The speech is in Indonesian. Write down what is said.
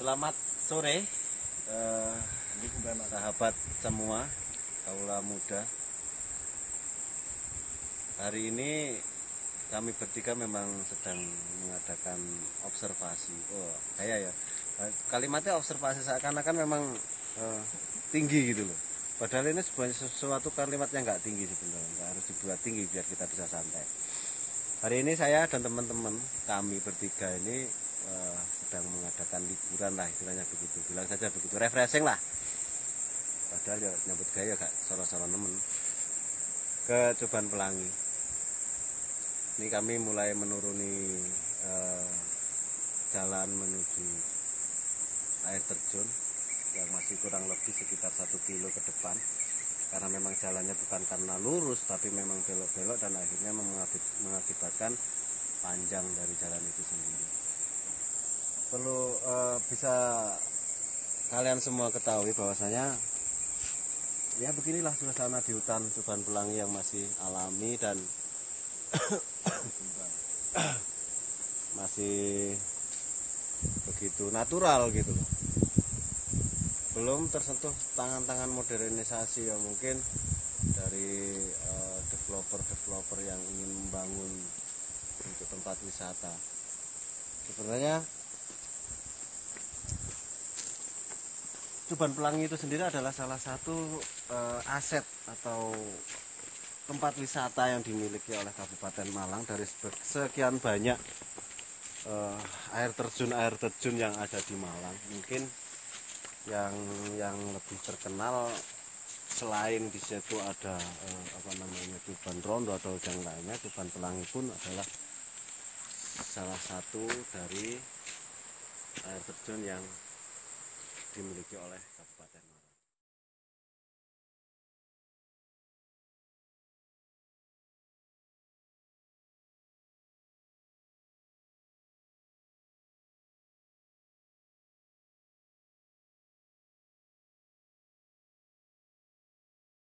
Selamat sore eh, sahabat semua kaula muda. Hari ini kami bertiga memang sedang mengadakan observasi. Oh, kayak ya. Kalimatnya observasi seakan-akan memang eh, tinggi gitu loh. Padahal ini sebuah sesuatu kalimat yang nggak tinggi sebenarnya, nggak harus dibuat tinggi biar kita bisa santai. Hari ini saya dan teman-teman kami bertiga ini uh, sedang mengadakan liburan lah istilahnya begitu. Bilang saja begitu, refreshing lah. Padahal ya nyambut gaya gak soro-soro nemen ke Coban Pelangi. Ini kami mulai menuruni uh, jalan menuju air terjun yang masih kurang lebih sekitar satu kilo ke depan karena memang jalannya bukan karena lurus tapi memang belok-belok dan akhirnya mengakibatkan panjang dari jalan itu perlu uh, bisa kalian semua ketahui bahwasanya ya beginilah suasana di hutan Tuban Pelangi yang masih alami dan masih begitu natural gitu loh. Belum tersentuh tangan-tangan modernisasi ya mungkin dari developer-developer uh, yang ingin membangun untuk tempat wisata. Sebenarnya Tuban Pelangi itu sendiri adalah salah satu uh, aset atau tempat wisata yang dimiliki oleh Kabupaten Malang. Dari sekian banyak uh, air terjun air terjun yang ada di Malang. Mungkin yang yang lebih terkenal selain di situ ada eh, apa namanya Tuban Rondo atau yang lainnya Tuban Pelangi pun adalah salah satu dari air terjun yang dimiliki oleh Kabupaten